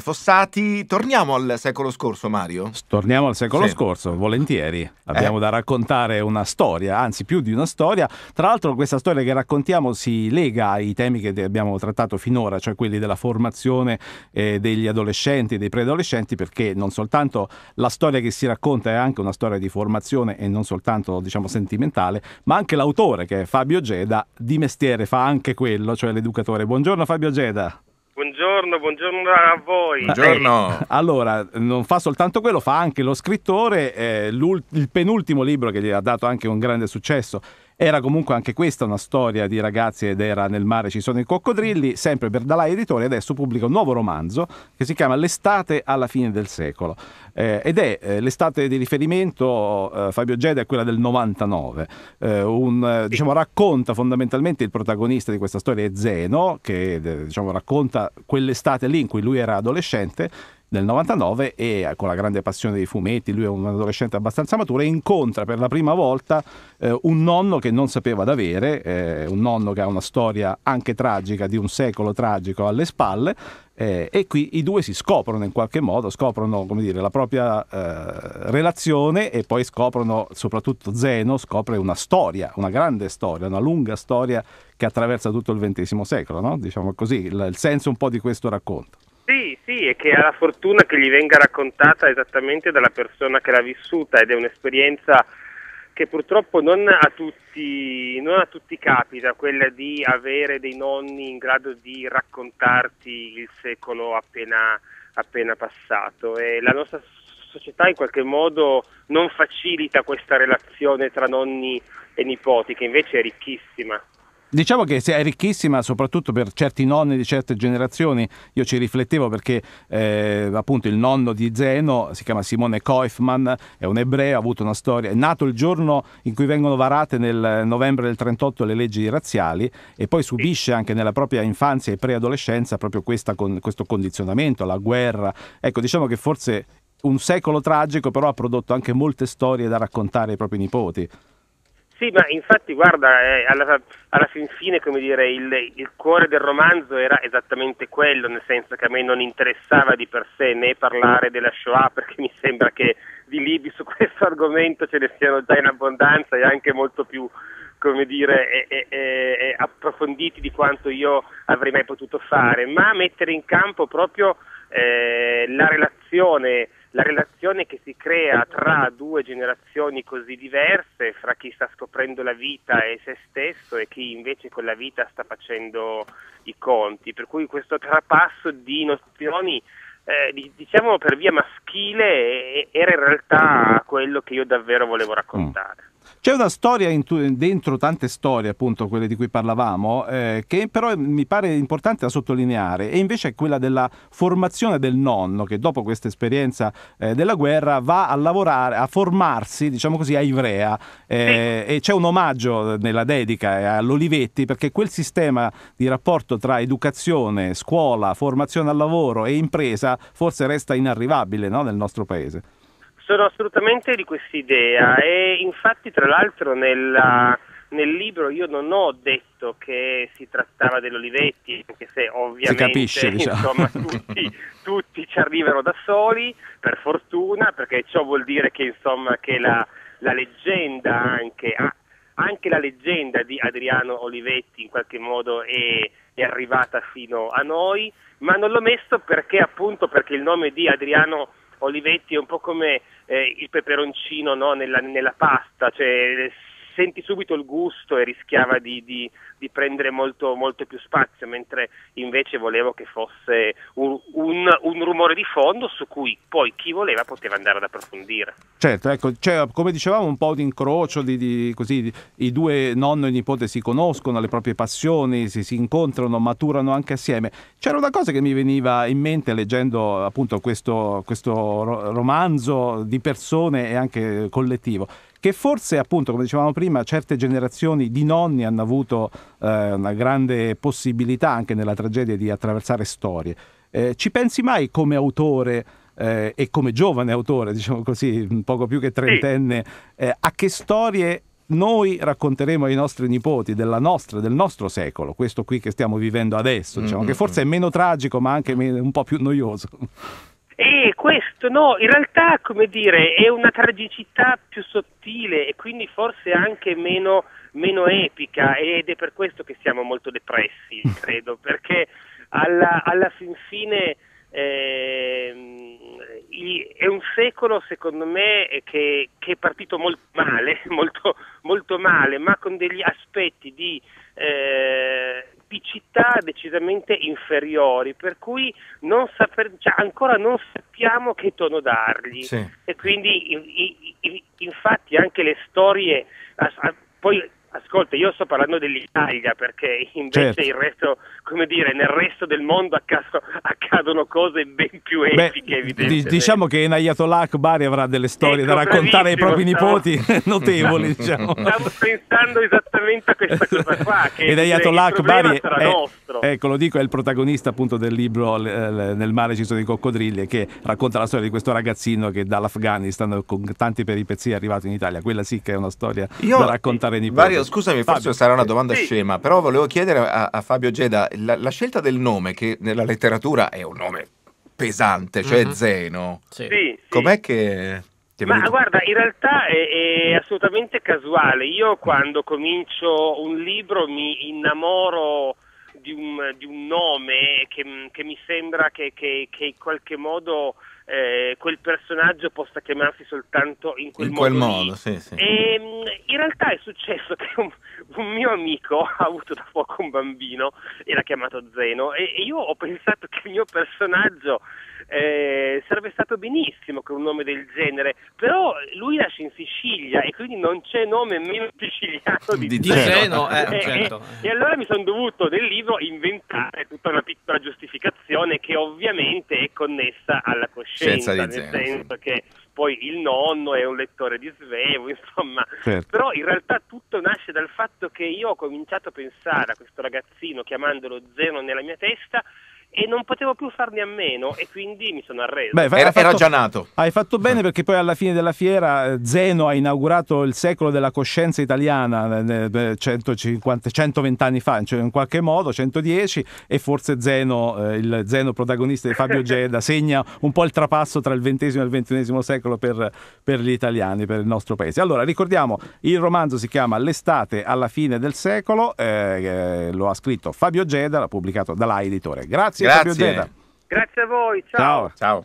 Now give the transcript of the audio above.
Fossati, torniamo al secolo scorso, Mario? Torniamo al secolo Sì. scorso, volentieri. Abbiamo Eh. da raccontare una storia, anzi più di una storia. Tra l'altro questa storia che raccontiamo si lega ai temi che abbiamo trattato finora, cioè quelli della formazione eh, degli adolescenti e dei preadolescenti, perché non soltanto la storia che si racconta è anche una storia di formazione e non soltanto diciamo sentimentale, ma anche l'autore che è Fabio Geda di mestiere fa anche quello, cioè l'educatore. Buongiorno Fabio Geda. Buongiorno, buongiorno a voi. Buongiorno. Eh, allora, non fa soltanto quello, fa anche lo scrittore. eh, il penultimo libro che gli ha dato anche un grande successo. Era comunque anche questa una storia di ragazzi ed era nel mare ci sono i coccodrilli, sempre per Dalai Editore, adesso pubblica un nuovo romanzo che si chiama L'estate alla fine del secolo. Eh, ed è eh, l'estate di riferimento, eh, Fabio Geda, è quella del 99. Eh, un, eh, diciamo, racconta fondamentalmente il protagonista di questa storia è Zeno, che eh, diciamo, racconta quell'estate lì in cui lui era adolescente nel 99 e eh, con la grande passione dei fumetti, lui è un adolescente abbastanza maturo e incontra per la prima volta eh, un nonno che non sapeva d'avere, eh, un nonno che ha una storia anche tragica di un secolo tragico alle spalle eh, e qui i due si scoprono in qualche modo, scoprono come dire, la propria eh, relazione e poi scoprono, soprattutto Zeno, scopre una storia, una grande storia, una lunga storia che attraversa tutto il XX secolo, no? diciamo così, il, il senso un po' di questo racconto. Sì, e che ha la fortuna che gli venga raccontata esattamente dalla persona che l'ha vissuta ed è un'esperienza che purtroppo non a tutti, non a tutti capita, quella di avere dei nonni in grado di raccontarti il secolo appena, appena passato. E la nostra società in qualche modo non facilita questa relazione tra nonni e nipoti, che invece è ricchissima. Diciamo che è ricchissima soprattutto per certi nonni di certe generazioni, io ci riflettevo perché eh, appunto il nonno di Zeno si chiama Simone Koifman, è un ebreo, ha avuto una storia, è nato il giorno in cui vengono varate nel novembre del 38 le leggi razziali e poi subisce anche nella propria infanzia e preadolescenza proprio questa questo condizionamento, la guerra. Ecco, diciamo che forse un secolo tragico però ha prodotto anche molte storie da raccontare ai propri nipoti. Sì, ma infatti guarda, eh, alla, alla fin fine, come dire, il, il cuore del romanzo era esattamente quello, nel senso che a me non interessava di per sé né parlare della Shoah, perché mi sembra che di libri su questo argomento ce ne siano già in abbondanza e anche molto più, come dire, eh, eh, approfonditi di quanto io avrei mai potuto fare, ma mettere in campo proprio eh, la relazione la relazione che si crea tra due generazioni così diverse, fra chi sta scoprendo la vita e se stesso e chi invece con la vita sta facendo i conti. Per cui questo trapasso di nozioni, eh, di- diciamo per via maschile, era in realtà quello che io davvero volevo raccontare. C'è una storia tu- dentro tante storie, appunto quelle di cui parlavamo, eh, che però mi pare importante da sottolineare, e invece è quella della formazione del nonno, che dopo questa esperienza eh, della guerra va a lavorare, a formarsi, diciamo così, a Ivrea. eh, E c'è un omaggio nella dedica all'Olivetti, perché quel sistema di rapporto tra educazione, scuola, formazione al lavoro e impresa forse resta inarrivabile no, nel nostro paese. Sono assolutamente di quest'idea e infatti tra l'altro nella- nel libro io non ho detto che si trattava dell'Olivetti, anche se ovviamente capisce, diciamo. insomma, tutti, tutti ci arrivano da soli, per fortuna, perché ciò vuol dire che, insomma, che la, la leggenda anche, anche la leggenda di Adriano Olivetti in qualche modo è, è arrivata fino a noi, ma non l'ho messo perché appunto perché il nome di Adriano Olivetti è un po' come eh, il peperoncino no, nella, nella pasta, cioè senti subito il gusto e rischiava di, di- di prendere molto, molto più spazio, mentre invece volevo che fosse un, un- un rumore di fondo su cui poi chi voleva poteva andare ad approfondire. Certo, ecco, c'è come dicevamo un po' di incrocio, di, di- così, i due nonno e nipote si conoscono, le proprie passioni, si, si incontrano, maturano anche assieme. C'era una cosa che mi veniva in mente leggendo appunto questo, questo ro- romanzo di persone e anche collettivo, che forse appunto, come dicevamo prima, certe generazioni di nonni hanno avuto eh, una grande possibilità anche nella tragedia di attraversare storie. Eh, ci pensi mai come autore eh, e come giovane autore, diciamo così, poco più che trentenne, eh, a che storie noi racconteremo ai nostri nipoti della nostra, del nostro secolo, questo qui che stiamo vivendo adesso, diciamo, che forse è meno tragico ma anche un po' più noioso. E questo no, in realtà come dire è una tragicità più sottile e quindi forse anche meno, meno epica ed è per questo che siamo molto depressi, credo, perché alla, alla fin fine eh, è un secolo secondo me che, che, è partito molto male, molto, molto male, ma con degli aspetti di eh, città decisamente inferiori, per cui non saper, cioè, ancora non sappiamo che tono dargli. Sì. E quindi in, in, infatti anche le storie, poi Ascolta, io sto parlando dell'Italia perché invece certo. il resto, come dire, nel resto del mondo accaso, accadono cose ben più epiche, evidentemente. Diciamo che in Ayatollah Akbari avrà delle storie ecco, da raccontare ai propri stavo... nipoti notevoli, diciamo. Stavo pensando esattamente a questa cosa qua. Che Ed Ayatollah Akbari, è, ecco, lo dico, è il protagonista appunto del libro Nel mare ci sono i coccodrilli che racconta la storia di questo ragazzino che dall'Afghanistan con tanti peripezie è arrivato in Italia. Quella sì che è una storia io, da raccontare ai nipoti. Mario, scusami, Fabio, forse sarà una domanda sì. scema, però volevo chiedere a, a Fabio Geda, la, la, scelta del nome, che nella letteratura è un nome pesante, cioè mm-hmm. Zeno, sì. Sì, com'è che... Ma guarda, in realtà è, è, assolutamente casuale. Io quando comincio un libro mi innamoro di un, di un nome che, che, mi sembra che, che, che in qualche modo eh, quel personaggio possa chiamarsi soltanto in quel in modo. Quel modo sì, sì. E, ehm, in realtà è successo che un, un, mio amico ha avuto da poco un bambino e l'ha chiamato Zeno e, e io ho pensato che il mio personaggio eh, sarebbe stato benissimo con un nome del genere, però lui nasce in Sicilia e quindi non c'è nome meno siciliano di, di Zeno. Eh, e, certo. e, e, allora mi sono dovuto nel libro inventare tutta una piccola giustificazione che ovviamente è connessa alla coscienza, nel Zeno, senso sì. che poi il nonno è un lettore di Svevo, insomma, certo. però in realtà tutto nasce dal fatto che io ho cominciato a pensare a questo ragazzino chiamandolo Zeno nella mia testa e non potevo più farne a meno e quindi mi sono arreso. Beh, era, fatto, era, già nato. Hai fatto bene perché poi alla fine della fiera eh, Zeno ha inaugurato il secolo della coscienza italiana 150, eh, 120 anni fa, cioè in qualche modo 110 e forse Zeno, eh, il Zeno protagonista di Fabio Geda, segna un po' il trapasso tra il XX e il XXI secolo per, per gli italiani, per il nostro paese. Allora ricordiamo, il romanzo si chiama L'estate alla fine del secolo, eh, lo ha scritto Fabio Geda, l'ha pubblicato dalla editore. Grazie, Grazie. Grazie a voi, ciao. Ciao. ciao.